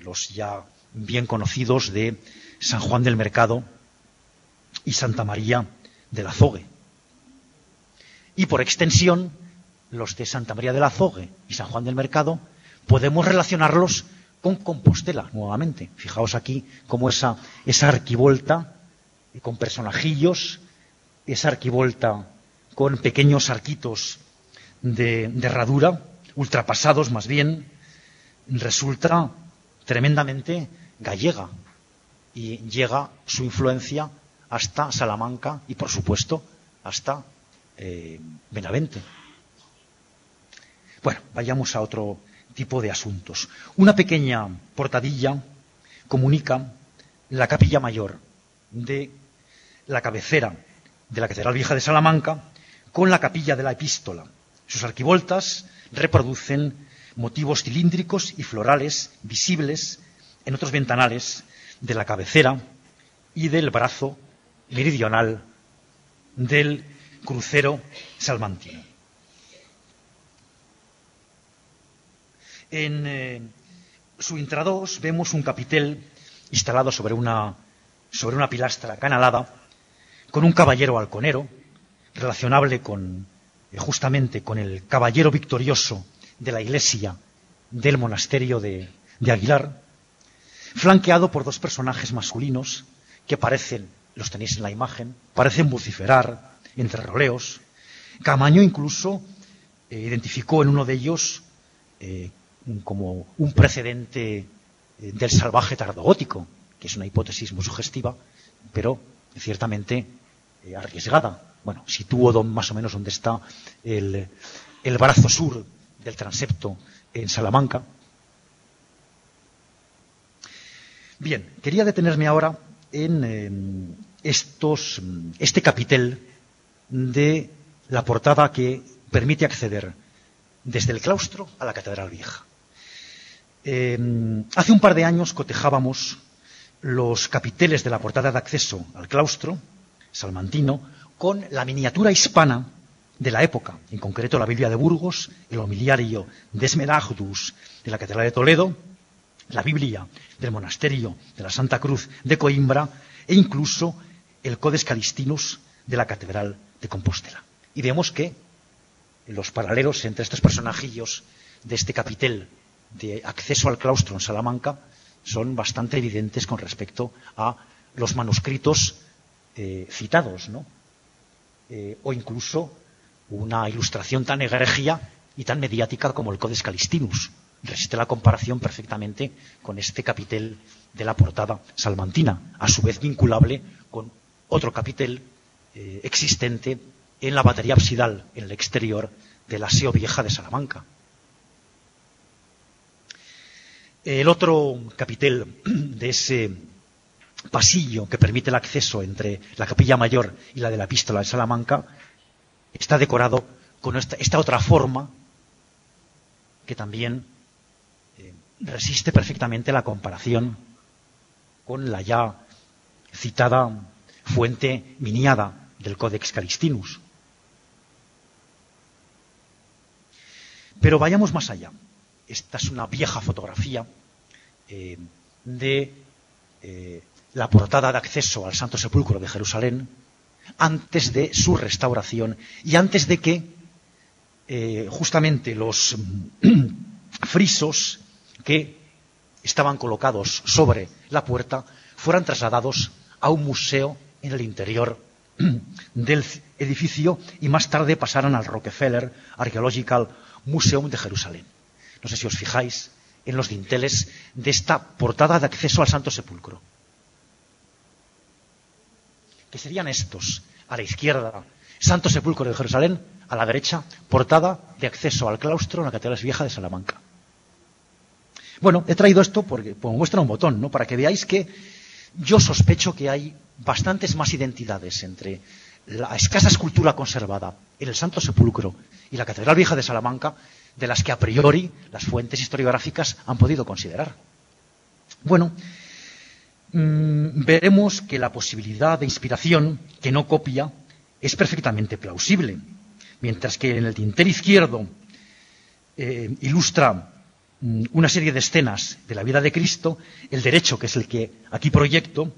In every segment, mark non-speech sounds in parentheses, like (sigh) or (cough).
los ya bien conocidos de San Juan del Mercado y Santa María del Azogue. Y por extensión, los de Santa María del Azogue y San Juan del Mercado podemos relacionarlos con Compostela nuevamente. Fijaos aquí cómo esa, esa arquivolta con personajillos, esa arquivolta con pequeños arquitos de, de herradura, ultrapasados más bien, resulta tremendamente gallega y llega su influencia hasta Salamanca y, por supuesto, hasta eh, Benavente. Bueno, vayamos a otro tipo de asuntos. Una pequeña portadilla comunica la capilla mayor de la cabecera de la Catedral Vieja de Salamanca con la capilla de la Epístola. Sus arquivoltas reproducen motivos cilíndricos y florales visibles en otros ventanales de la cabecera y del brazo meridional del crucero salmantino. En eh, su intradós vemos un capitel instalado sobre una, sobre una pilastra canalada con un caballero halconero, relacionable con, eh, justamente con el caballero victorioso de la iglesia del monasterio de, Aguilar, flanqueado por dos personajes masculinos que parecen, los tenéis en la imagen, parecen vociferar entre roleos. Camaño incluso eh, identificó en uno de ellos eh, como un precedente eh, del salvaje tardogótico, que es una hipótesis muy sugestiva, pero ciertamente arriesgada. Bueno, sitúo más o menos donde está el, el brazo sur del transepto en Salamanca, Bien, quería detenerme ahora en eh, estos, este capitel de la portada que permite acceder desde el claustro a la Catedral Vieja. Eh, hace un par de años cotejábamos los capiteles de la portada de acceso al claustro salmantino con la miniatura hispana de la época, en concreto la Biblia de Burgos, el homiliario de de la Catedral de Toledo, la Biblia del monasterio de la Santa Cruz de Coimbra e incluso el Codes Calistinus de la Catedral de Compostela. Y vemos que los paralelos entre estos personajillos de este capitel de acceso al claustro en Salamanca son bastante evidentes con respecto a los manuscritos eh, citados, ¿no? Eh, o incluso una ilustración tan egregia y tan mediática como el Codes Calistinus, resiste la comparación perfectamente con este capitel de la portada salmantina, a su vez vinculable con otro capitel eh, existente en la batería absidal, en el exterior de la SEO Vieja de Salamanca. El otro capitel de ese pasillo que permite el acceso entre la capilla mayor y la de la epístola de Salamanca está decorado con esta, otra forma que también resiste perfectamente la comparación con la ya citada fuente miniada del Codex Calistinus. Pero vayamos más allá. Esta es una vieja fotografía eh, de eh, la portada de acceso al Santo Sepulcro de Jerusalén antes de su restauración y antes de que eh, justamente los (clears throat) frisos que estaban colocados sobre la puerta fueran trasladados a un museo en el interior (clears throat) del edificio y más tarde pasaran al Rockefeller Archaeological Museum de Jerusalén. No sé si os fijáis en los dinteles de esta portada de acceso al Santo Sepulcro. Que serían estos, a la izquierda, Santo Sepulcro de Jerusalén, a la derecha, portada de acceso al claustro en la Catedral Vieja de Salamanca. Bueno, he traído esto porque como muestra un botón, ¿no? Para que veáis que yo sospecho que hay bastantes más identidades entre la escasa escultura conservada en el Santo Sepulcro y la Catedral Vieja de Salamanca de las que a priori las fuentes historiográficas han podido considerar. Bueno, mmm, veremos que la posibilidad de inspiración que no copia es perfectamente plausible, mientras que en el tintero izquierdo eh, ilustra mm, una serie de escenas de la vida de Cristo, el derecho, que es el que aquí proyecto,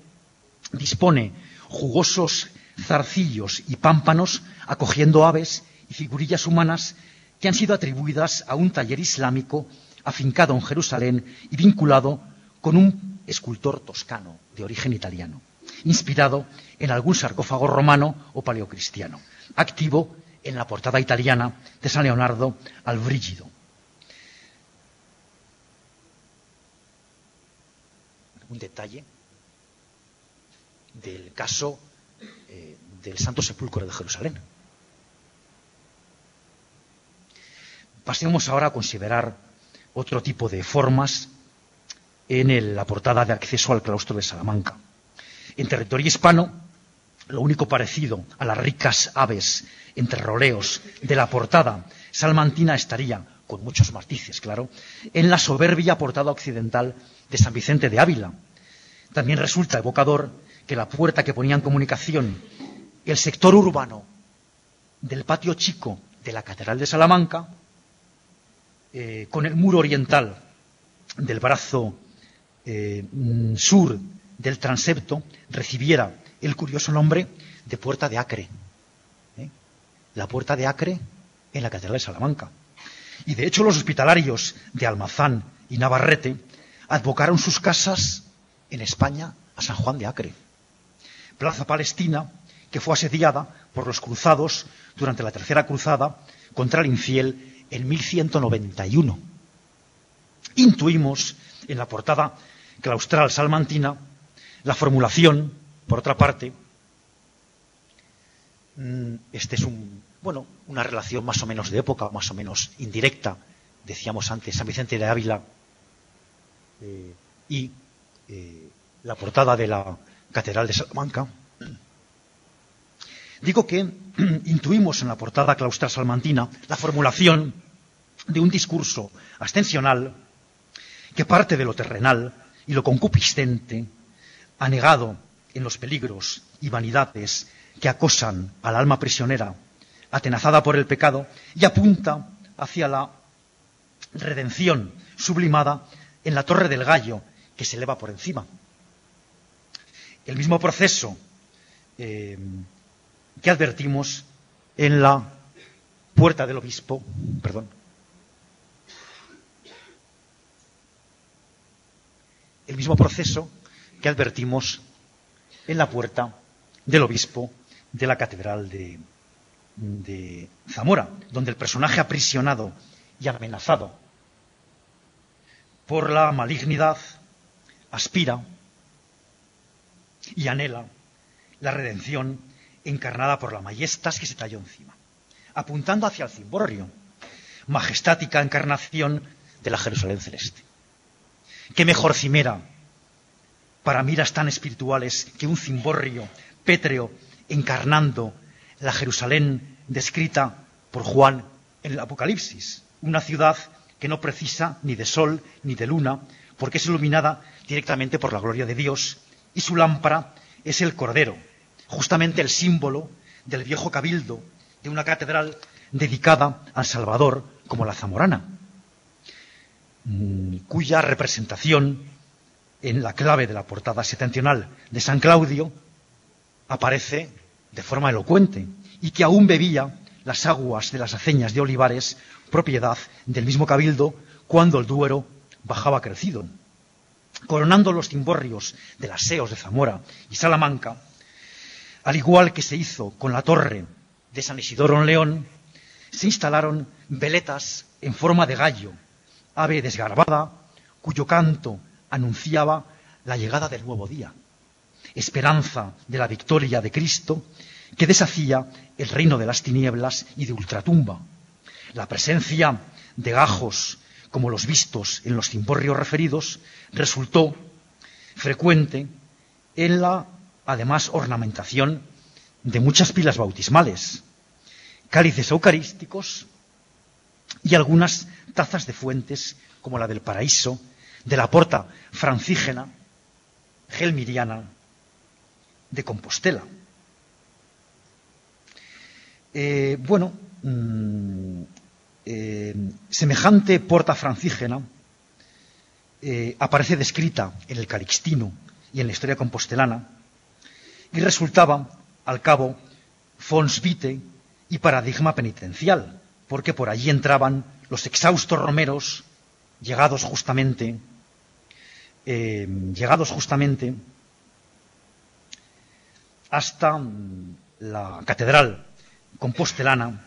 dispone jugosos zarcillos y pámpanos acogiendo aves y figurillas humanas que han sido atribuidas a un taller islámico afincado en Jerusalén y vinculado con un escultor toscano de origen italiano, inspirado en algún sarcófago romano o paleocristiano, activo en la portada italiana de San Leonardo al Brígido. Un detalle del caso eh, del Santo Sepulcro de Jerusalén. Pasemos ahora a considerar otro tipo de formas en la portada de acceso al claustro de Salamanca. En territorio hispano, lo único parecido a las ricas aves entre roleos de la portada salmantina estaría, con muchos matices, claro, en la soberbia portada occidental de San Vicente de Ávila. También resulta evocador que la puerta que ponía en comunicación el sector urbano del patio chico de la Catedral de Salamanca eh, con el muro oriental del brazo eh, mm, sur del transepto recibiera el curioso nombre de Puerta de Acre. ¿eh? La Puerta de Acre en la Catedral de Salamanca. Y de hecho los hospitalarios de Almazán y Navarrete advocaron sus casas en España a San Juan de Acre. Plaza Palestina, que fue asediada por los cruzados durante la Tercera Cruzada contra el infiel en 1191. Intuimos en la portada claustral salmantina, la formulación, por otra parte, mm, este es un, bueno, una relación más o menos de época, más o menos indirecta, decíamos antes, San Vicente de Ávila eh, y eh, la portada de la Catedral de Salamanca. Digo que (clears throat) intuimos en la portada claustral salmantina la formulación de un discurso ascensional que parte de lo terrenal y lo concupiscente, anegado en los peligros y vanidades que acosan al alma prisionera, atenazada por el pecado, y apunta hacia la redención sublimada en la torre del gallo que se eleva por encima. El mismo proceso eh, que advertimos en la puerta del obispo, perdón, el mismo proceso que advertimos en la puerta del obispo de la catedral de, Zamora, donde el personaje aprisionado y amenazado por la malignidad aspira y anhela la redención encarnada por la majestas que se talló encima, apuntando hacia el cimborrio, majestática encarnación de la Jerusalén celeste. ¿Qué mejor cimera para miras tan espirituales que un cimborrio pétreo encarnando la Jerusalén descrita por Juan en el Apocalipsis? Una ciudad que no precisa ni de sol ni de luna, porque es iluminada directamente por la gloria de Dios, y su lámpara es el Cordero, justamente el símbolo del viejo cabildo de una catedral dedicada al Salvador como la zamorana. Mm, cuya representación en la clave de la portada septentrional de San Claudio aparece de forma elocuente y que aún bebía las aguas de las aceñas de Olivares, propiedad del mismo cabildo, cuando el Duero bajaba crecido. Coronando los timborrios de las Seos de Zamora y Salamanca, al igual que se hizo con la torre de San Isidoro en León, se instalaron veletas en forma de gallo ave desgarbada, cuyo canto anunciaba la llegada del nuevo día, esperanza de la victoria de Cristo que deshacía el reino de las tinieblas y de ultratumba. La presencia de gajos como los vistos en los cimborrios referidos resultó frecuente en la, además, ornamentación de muchas pilas bautismales, cálices eucarísticos y algunas tazas de fuentes como la del paraíso, de la porta francígena, gelmiriana, de Compostela. Eh, bueno, mm, eh, semejante porta francígena eh, aparece descrita en el Calixtino y en la historia compostelana, y resultaba, al cabo, fons vitae y paradigma penitencial, porque por allí entraban los exhaustos romeros, llegados justamente, eh, llegados justamente hasta la catedral compostelana,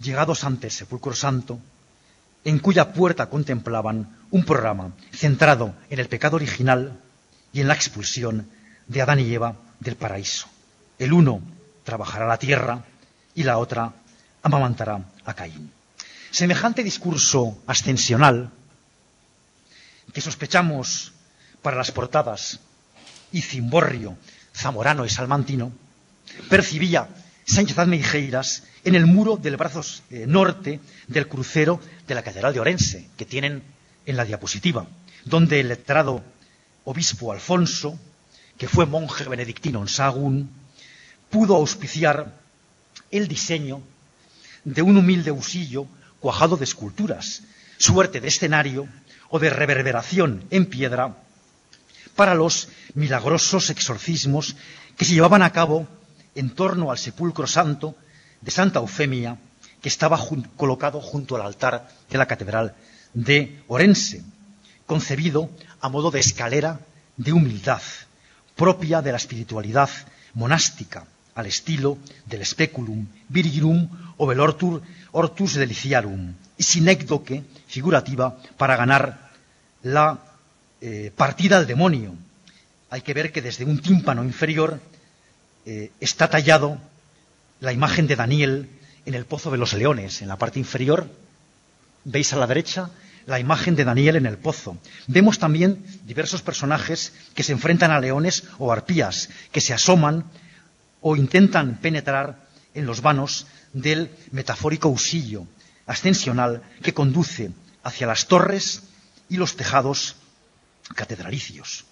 llegados ante el sepulcro santo, en cuya puerta contemplaban un programa centrado en el pecado original y en la expulsión de Adán y Eva del paraíso. El uno trabajará la tierra y la otra amamantará a Caín. Semejante discurso ascensional que sospechamos para las portadas y Cimborrio, Zamorano y Salmantino, percibía Sánchez Admeijeiras en el muro del brazo eh, norte del crucero de la Catedral de Orense, que tienen en la diapositiva, donde el letrado obispo Alfonso, que fue monje benedictino en Sagún, pudo auspiciar el diseño de un humilde usillo cuajado de esculturas, suerte de escenario o de reverberación en piedra para los milagrosos exorcismos que se llevaban a cabo en torno al sepulcro santo de Santa Eufemia, que estaba colocado junto al altar de la Catedral de Orense, concebido a modo de escalera de humildad, propia de la espiritualidad monástica, al estilo del speculum virginum o del ortus deliciarum, sinécdoque figurativa para ganar la eh, partida al demonio. Hay que ver que desde un tímpano inferior eh, está tallado la imagen de Daniel en el pozo de los leones, en la parte inferior. Veis a la derecha la imagen de Daniel en el pozo. Vemos también diversos personajes que se enfrentan a leones o arpías, que se asoman o intentan penetrar en los vanos del metafórico usillo ascensional que conduce hacia las torres y los tejados catedralicios.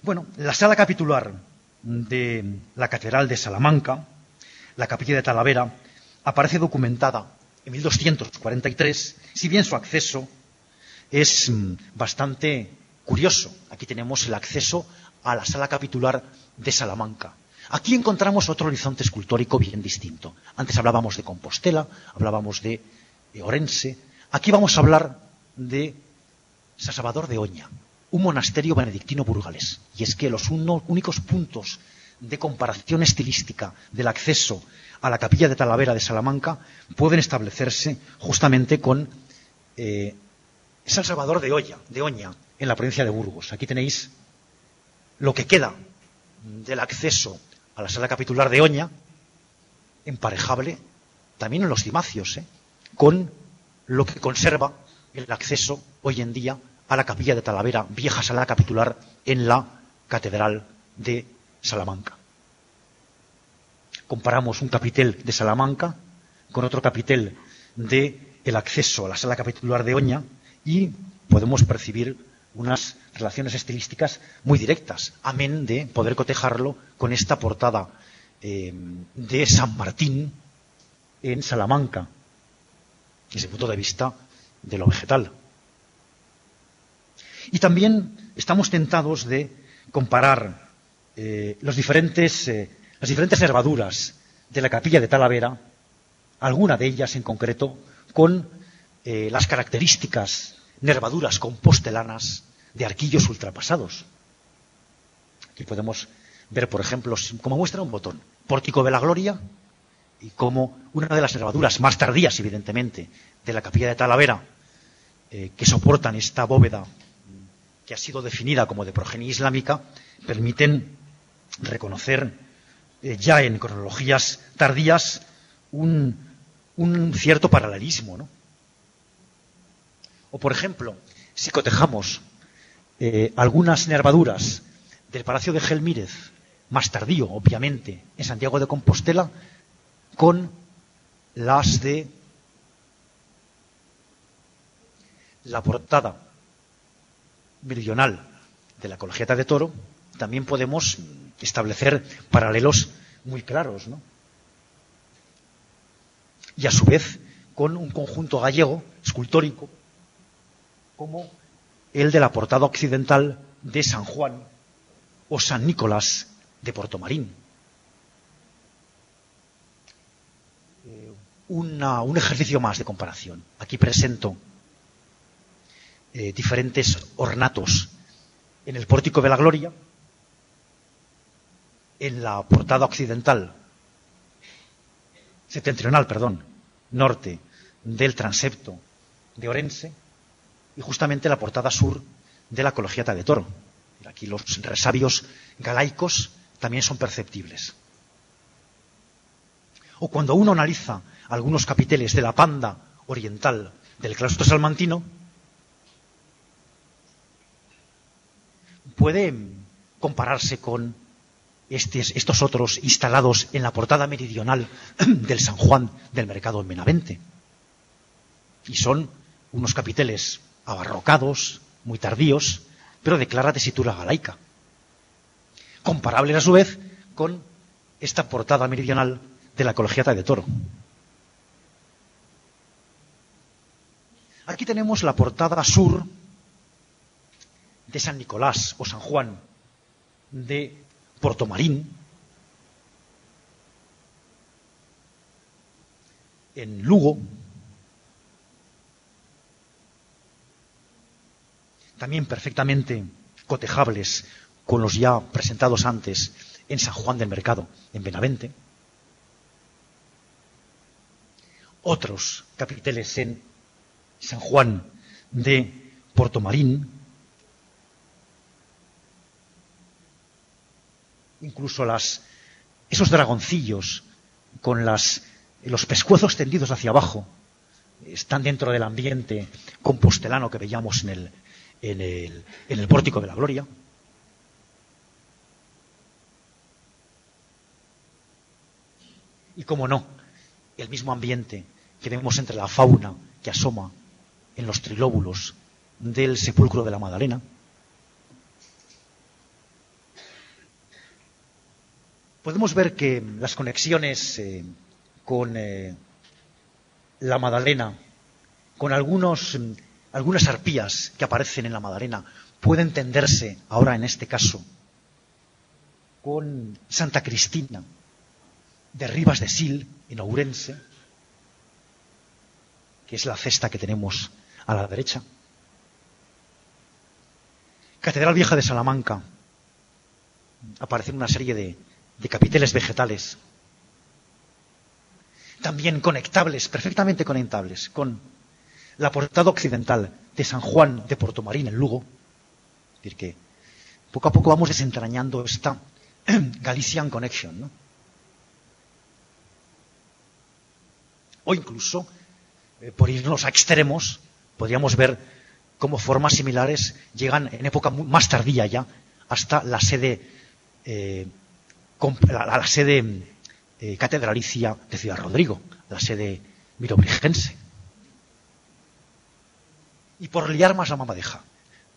Bueno, la sala capitular de la Catedral de Salamanca, la capilla de Talavera, aparece documentada en 1243, si bien su acceso es mm, bastante curioso. Aquí tenemos el acceso a la sala capitular de Salamanca. Aquí encontramos otro horizonte escultórico bien distinto. Antes hablábamos de Compostela, hablábamos de Orense. Aquí vamos a hablar de San Salvador de Oña, un monasterio benedictino burgalés. Y es que los únicos puntos de comparación estilística del acceso a la capilla de Talavera de Salamanca pueden establecerse justamente con eh, San Salvador de, de Oña, en la provincia de Burgos. Aquí tenéis lo que queda del acceso a la sala capitular de Oña, emparejable también en los cimacios, ¿eh? con lo que conserva el acceso hoy en día a la capilla de Talavera, vieja sala capitular en la Catedral de Salamanca. Comparamos un capitel de Salamanca con otro capitel de el acceso a la sala capitular de Oña y podemos percibir unas relaciones estilísticas muy directas, amén de poder cotejarlo con esta portada eh, de San Martín en Salamanca, desde el punto de vista de lo vegetal. Y también estamos tentados de comparar eh, diferentes, eh, las diferentes nervaduras de la capilla de Talavera, alguna de ellas en concreto, con eh, las características nervaduras compostelanas de arquillos ultrapasados. Aquí podemos ver, por ejemplo, como muestra un botón, Pórtico de la Gloria, y como una de las nervaduras más tardías, evidentemente, de la capilla de Talavera, que soportan esta bóveda que ha sido definida como de progenie islámica, permiten reconocer eh, ya en cronologías tardías un, cierto paralelismo. O, por ejemplo, si cotejamos eh, algunas nervaduras del Palacio de Gelmírez, más tardío, obviamente, en Santiago de Compostela, con las de la portada meridional de la colegiata de Toro, también podemos establecer paralelos muy claros, ¿no? Y a su vez con un conjunto gallego, escultórico, como el de la portada occidental de San Juan o San Nicolás de Portomarín. Eh, un ejercicio más de comparación. Aquí presento eh, diferentes ornatos en el pórtico de la gloria, en la portada occidental, septentrional, perdón, norte del transepto de Orense, y justamente la portada sur de la Colegiata de Toro. Aquí los resabios galaicos también son perceptibles. O cuando uno analiza algunos capiteles de la panda oriental del claustro salmantino, puede compararse con estos otros instalados en la portada meridional (clears throat) del San Juan del Mercado en Benavente. Y son unos capiteles abarrocados, muy tardíos, pero de clara tesitura galaica. Comparables a su vez con esta portada meridional de la Colegiata de Toro. Aquí tenemos la portada sur de San Nicolás o San Juan de Portomarín, en Lugo, también perfectamente cotejables con los ya presentados antes en San Juan del Mercado, en Benavente. Otros capiteles en San Juan de Portomarín, incluso las, esos dragoncillos con las, los pescuezos tendidos hacia abajo, están dentro del ambiente compostelano que veíamos en el, en el, en el pórtico de la gloria. Y como no, el mismo ambiente que vemos entre la fauna que asoma en los trilóbulos del sepulcro de la Magdalena. Podemos ver que las conexiones eh, con eh, la Magdalena, con algunos algunas arpías que aparecen en la Madalena pueden tenderse ahora en este caso con Santa Cristina de Rivas de Sil, en Ourense, que es la cesta que tenemos a la derecha. Catedral Vieja de Salamanca. Aparecen una serie de, de capiteles vegetales, también conectables, perfectamente conectables con la portada occidental de San Juan de Portomarín, en Lugo. Es decir, que poco a poco vamos desentrañando esta (clears throat) Galician Connection. ¿no? O incluso, eh, por irnos a extremos, podríamos ver cómo formas similares llegan en época más tardía ya hasta la sede, eh, la, sede eh, catedralicia de Ciudad Rodrigo, la sede mirobrigense. Y por liar más la mamadeja,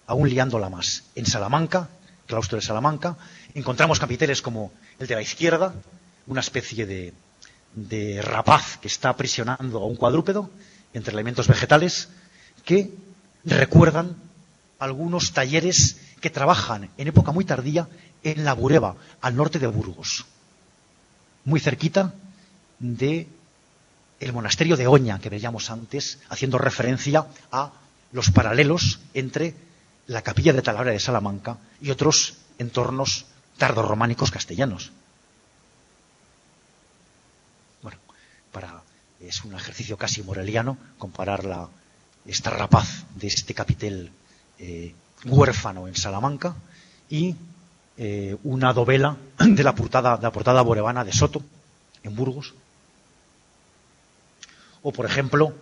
aún liándola más. En Salamanca, claustro de Salamanca, encontramos capiteles como el de la izquierda, una especie de, de rapaz que está aprisionando a un cuadrúpedo entre elementos vegetales que recuerdan algunos talleres que trabajan en época muy tardía en la Bureba, al norte de Burgos, muy cerquita de el monasterio de Oña que veíamos antes, haciendo referencia a los paralelos entre la capilla de Talavera de Salamanca y otros entornos tardorrománicos castellanos. Bueno, para, es un ejercicio casi moreliano comparar la, esta rapaz de este capitel eh, huérfano en Salamanca y eh, una dovela de la portada, de la portada borevana de Soto, en Burgos. O, por ejemplo,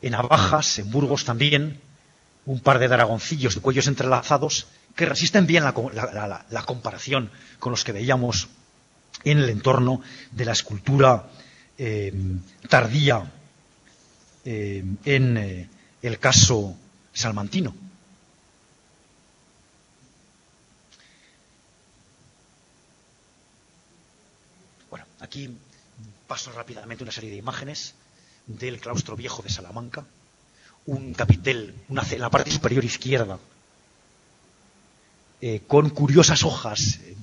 en Abajas, en Burgos también, un par de dragoncillos de cuellos entrelazados que resisten bien la, comparación con los que veíamos en el entorno de la escultura eh, tardía eh, en eh, el caso salmantino. Bueno, aquí paso rápidamente una serie de imágenes del claustro viejo de Salamanca, un capitel una, en la parte superior izquierda, eh, con curiosas hojas eh,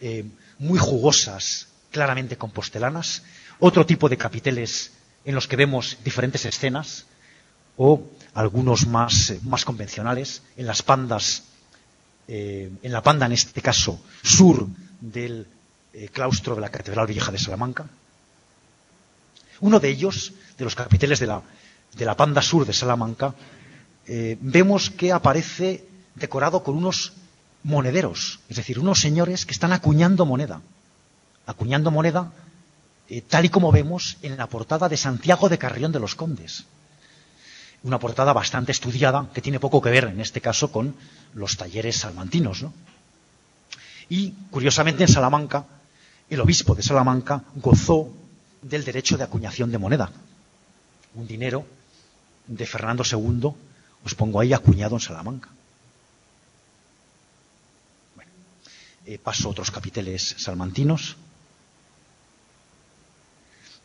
eh, muy jugosas, claramente compostelanas, otro tipo de capiteles en los que vemos diferentes escenas, o algunos más, más convencionales, en las pandas, en la panda en este caso sur del claustro de la Catedral Vieja de Salamanca. Uno de ellos, de los capiteles de la, de la panda sur de Salamanca, vemos que aparece decorado con unos monederos, es decir, unos señores que están acuñando moneda, acuñando moneda eh, tal y como vemos en la portada de Santiago de Carrión de los Condes. Una portada bastante estudiada que tiene poco que ver, en este caso, con los talleres salmantinos. Y, curiosamente, en Salamanca, el obispo de Salamanca gozó del derecho de acuñación de moneda. Un dinero de Fernando II, os pongo ahí, acuñado en Salamanca. Eh, paso otros capiteles salmantinos.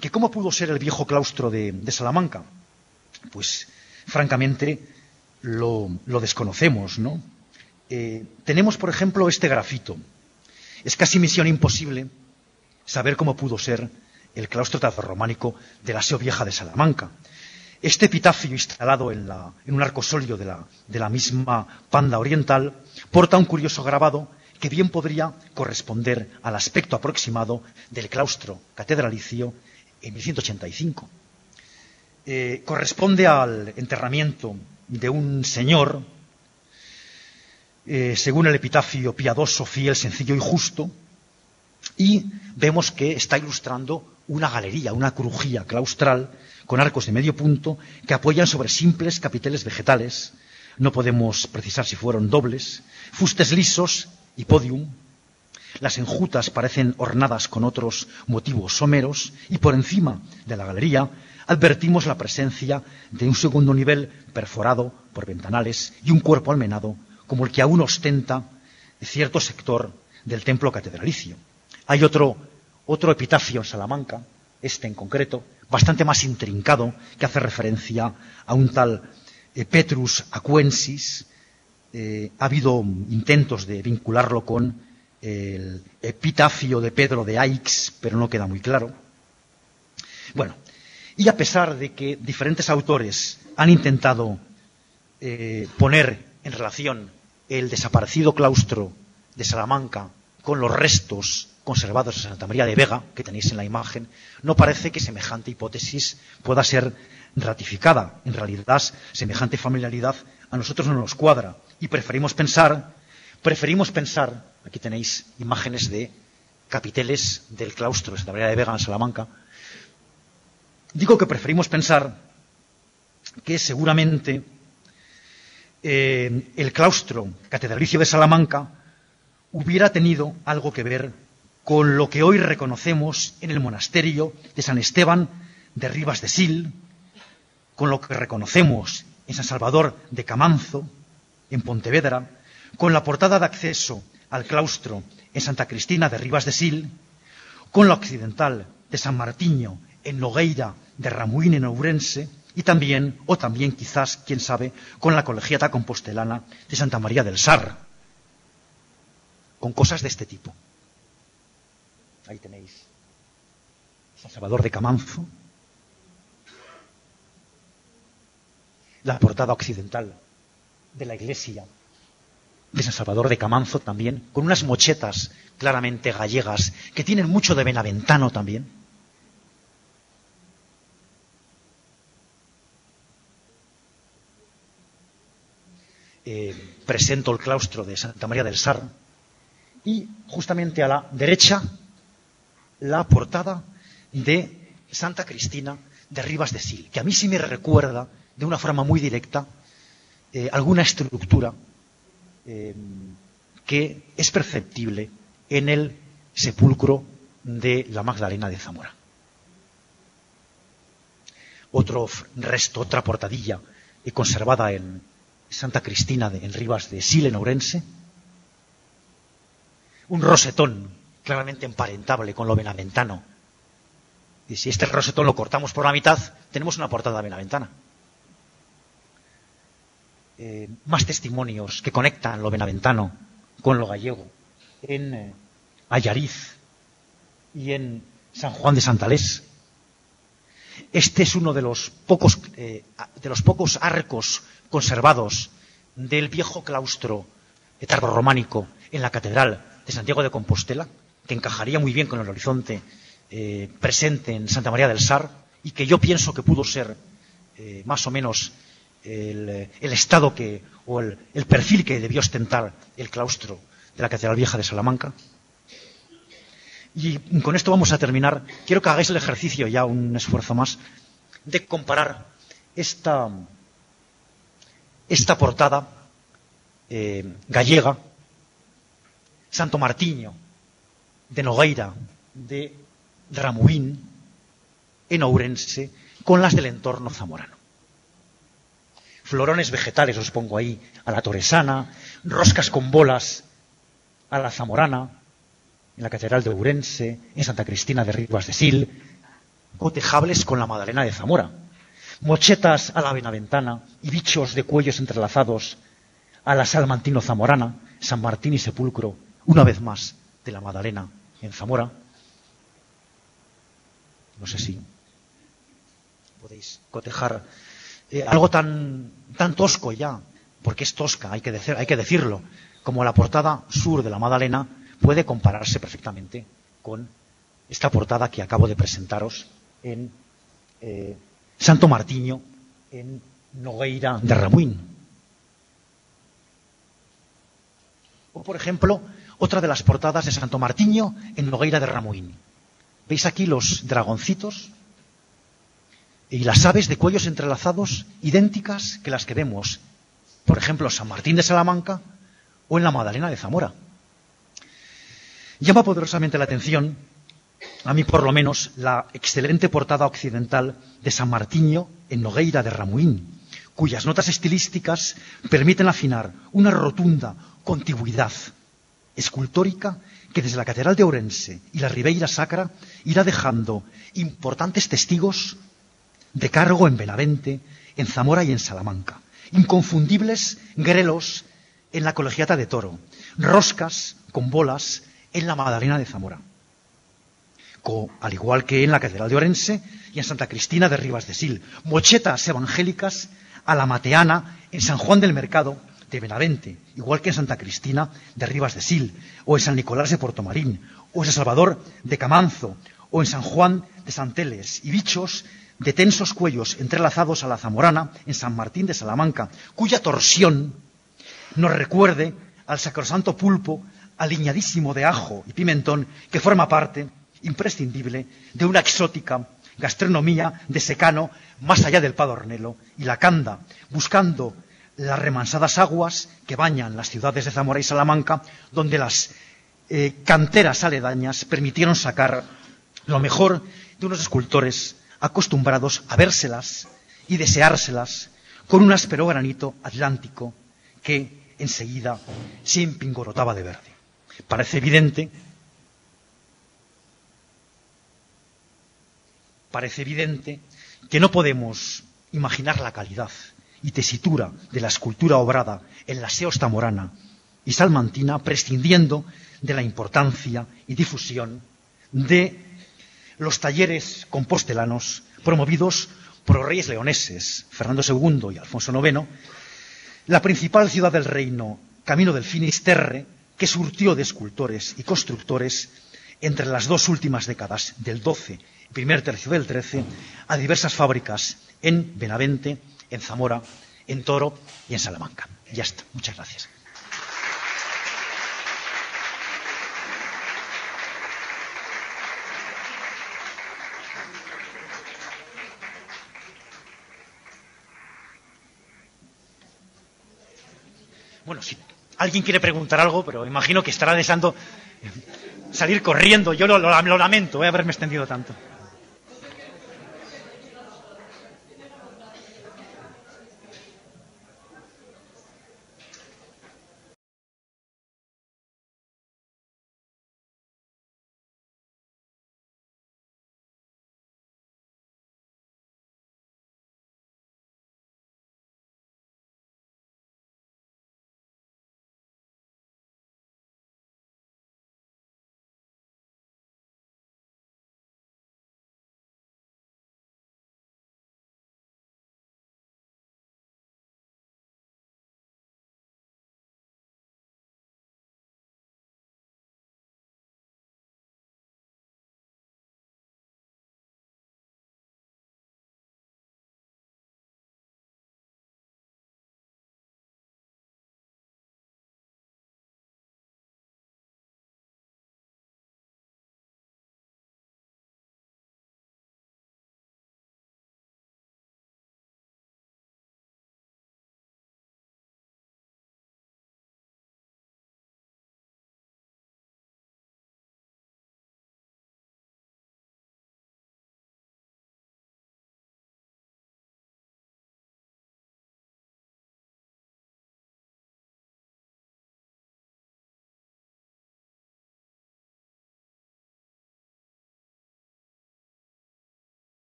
¿Que ¿Cómo pudo ser el viejo claustro de, Salamanca? Pues, francamente, lo, desconocemos, ¿no? Eh, tenemos, por ejemplo, este grafito. Es casi misión imposible saber cómo pudo ser el claustro románico de la Seo Vieja de Salamanca. Este epitafio instalado en, en un arcosolio de la, de la misma panda oriental porta un curioso grabado que bien podría corresponder al aspecto aproximado del claustro catedralicio en 1185. Eh, corresponde al enterramiento de un señor, eh, según el epitafio piadoso, fiel, sencillo y justo, y vemos que está ilustrando una galería, una crujía claustral con arcos de medio punto que apoyan sobre simples capiteles vegetales. No podemos precisar si fueron dobles, fustes lisos y podium. Las enjutas parecen ornadas con otros motivos someros y por encima de la galería advertimos la presencia de un segundo nivel perforado por ventanales y un cuerpo almenado como el que aún ostenta cierto sector del templo catedralicio. Hay otro, otro epitafio en Salamanca, este en concreto, bastante más intrincado, que hace referencia a un tal eh, Petrus Aquensis, eh, ha habido intentos de vincularlo con el epitafio de Pedro de Aix, pero no queda muy claro. Bueno, y a pesar de que diferentes autores han intentado eh, poner en relación el desaparecido claustro de Salamanca con los restos conservados en Santa María de Vega, que tenéis en la imagen, no parece que semejante hipótesis pueda ser ratificada. En realidad, semejante familiaridad a nosotros no nos cuadra y preferimos pensar, preferimos pensar, aquí tenéis imágenes de capiteles del claustro de Santa María de Vega en Salamanca, digo que preferimos pensar que seguramente eh, el claustro catedralicio de Salamanca hubiera tenido algo que ver con lo que hoy reconocemos en el monasterio de San Esteban de Rivas de Sil, con lo que reconocemos en San Salvador de Camanzo, en Pontevedra, con la portada de acceso al claustro en Santa Cristina de Rivas de Sil, con la occidental de San Martiño en Nogueira de Ramuín en Ourense, y también, o también quizás, quién sabe, con la colegiata compostelana de Santa María del Sar, con cosas de este tipo. Ahí tenéis San Salvador de Camanzo, la portada occidental de la iglesia de San Salvador de Camanzo también, con unas mochetas claramente gallegas, que tienen mucho de Benaventano también. Eh, presento el claustro de Santa María del Sar y justamente a la derecha la portada de Santa Cristina de Rivas de Sil, que a mí sí me recuerda de una forma muy directa eh, alguna estructura eh, que es perceptible en el sepulcro de la Magdalena de Zamora. Otro resto, otra portadilla eh, conservada en Santa Cristina de, en Rivas de Sil, en Ourense. Un rosetón claramente emparentable con lo benaventano Y si este rosetón lo cortamos por la mitad, tenemos una portada de la ventana. Eh, más testimonios que conectan lo benaventano con lo gallego. En eh, Ayariz y en San Juan de Santalés. Este es uno de los pocos, eh, de los pocos arcos conservados del viejo claustro románico en la Catedral de Santiago de Compostela, que encajaría muy bien con el horizonte eh, presente en Santa María del Sar y que yo pienso que pudo ser eh, más o menos el, estado que, o el, perfil que debió ostentar el claustro de la Catedral Vieja de Salamanca. Y con esto vamos a terminar. Quiero que hagáis el ejercicio ya, un esfuerzo más, de comparar esta, esta portada eh, gallega, Santo Martiño, de Nogueira, de Ramuín, en Ourense, con las del entorno zamorano. Florones vegetales os pongo ahí, a la toresana, roscas con bolas a la zamorana, en la Catedral de Ourense, en Santa Cristina de Rivas de Sil, cotejables con la Madalena de Zamora, mochetas a la Benaventana y bichos de cuellos entrelazados a la Salmantino Zamorana, San Martín y Sepulcro, una vez más de la Madalena en Zamora, no sé si podéis cotejar eh, algo tan, tan tosco ya, porque es tosca, hay que, hay que decirlo, como la portada sur de la Madalena puede compararse perfectamente con esta portada que acabo de presentaros en eh, Santo Martiño, en Nogueira de Ramuín. O, por ejemplo, otra de las portadas de Santo Martiño en Nogueira de Ramuín. ¿Veis aquí los dragoncitos? Y las aves de cuellos entrelazados idénticas que las que vemos, por ejemplo, San Martín de Salamanca o en la Madalena de Zamora. Llama poderosamente la atención, a mí por lo menos, la excelente portada occidental de San Martiño en Nogueira de Ramuín, cuyas notas estilísticas permiten afinar una rotunda contigüidad escultórica que desde la Catedral de Orense y la Ribeira Sacra irá dejando importantes testigos de cargo en Benavente, en Zamora y en Salamanca. Inconfundibles grelos en la Colegiata de Toro, roscas con bolas en la Magdalena de Zamora. al igual que en la Catedral de Orense y en Santa Cristina de Rivas de Sil, mochetas evangélicas a la Mateana en San Juan del Mercado de Benavente, igual que en Santa Cristina de Rivas de Sil, o en San Nicolás de Portomarín, o en San Salvador de Camanzo, o en San Juan de Santeles, y bichos de tensos cuellos entrelazados a la zamorana en San Martín de Salamanca, cuya torsión nos recuerde al sacrosanto pulpo aliñadísimo de ajo y pimentón que forma parte imprescindible de una exótica gastronomía de secano más allá del Padornelo y la canda, buscando las remansadas aguas que bañan las ciudades de Zamora y Salamanca, donde las eh, canteras aledañas permitieron sacar lo mejor de unos escultores acostumbrados a vérselas y deseárselas con un áspero granito atlántico que enseguida se empingorotaba de verde. Parece evidente, parece evidente que no podemos imaginar la calidad y tesitura de la escultura obrada en la seosta morana y salmantina, prescindiendo de la importancia y difusión de los talleres compostelanos promovidos por los reyes leoneses, Fernando II y Alfonso IX, la principal ciudad del reino, camino del Finisterre, que surtió de escultores y constructores entre las dos últimas décadas del XII y primer tercio del XIII a diversas fábricas en Benavente, en Zamora, en Toro y en Salamanca. Ya está. Muchas gracias. Bueno, si alguien quiere preguntar algo, pero imagino que estará deseando salir corriendo. Yo lo, lo lamento, voy a haberme extendido tanto.